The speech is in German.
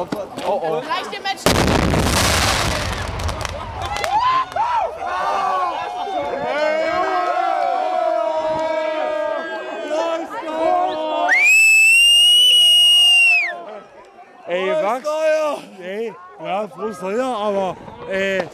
Oh, oh. Reicht dem Match. Ey, Max. Ey, ja, frustriert, aber Ey.